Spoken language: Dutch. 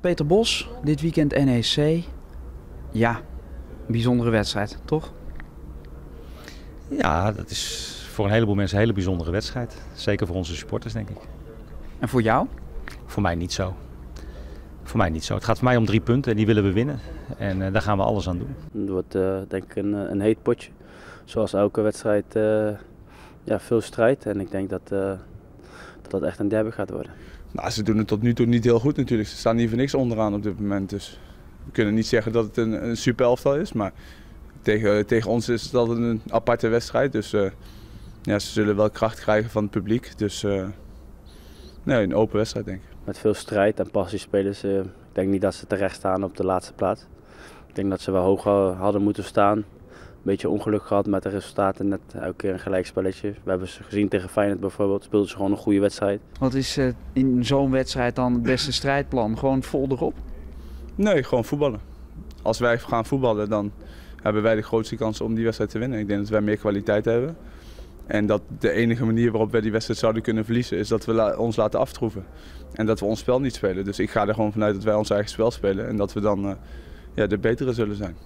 Peter Bos, dit weekend NEC. Ja, bijzondere wedstrijd, toch? Ja, dat is voor een heleboel mensen een hele bijzondere wedstrijd. Zeker voor onze supporters, denk ik. En voor jou? Voor mij niet zo. Voor mij niet zo. Het gaat voor mij om drie punten en die willen we winnen. En uh, daar gaan we alles aan doen. Het wordt uh, denk ik een, een heet potje. Zoals elke wedstrijd uh, ja, veel strijd. En ik denk dat, dat dat echt een derby gaat worden. Nou, ze doen het tot nu toe niet heel goed natuurlijk. Ze staan hier voor niks onderaan op dit moment. Dus we kunnen niet zeggen dat het een, een super elftal is. Maar tegen, tegen ons is het altijd een aparte wedstrijd. Dus ja, ze zullen wel kracht krijgen van het publiek. Dus nee, een open wedstrijd denk ik. Met veel strijd en passie spelen ze. Ik denk niet dat ze terecht staan op de laatste plaats. Ik denk dat ze wel hoog hadden moeten staan. Een beetje ongeluk gehad met de resultaten. Net elke keer een gelijk spelletje. We hebben ze gezien tegen Feyenoord bijvoorbeeld. Speelden ze gewoon een goede wedstrijd. Wat is uh, in zo'n wedstrijd dan het beste strijdplan? Gewoon vol erop? Nee, gewoon voetballen. Als wij gaan voetballen, dan hebben wij de grootste kans om die wedstrijd te winnen. Ik denk dat wij meer kwaliteit hebben. En dat de enige manier waarop wij die wedstrijd zouden kunnen verliezen is dat we la ons laten aftroeven. En dat we ons spel niet spelen. Dus ik ga er gewoon vanuit dat wij ons eigen spel spelen en dat we dan uh, ja, de betere zullen zijn.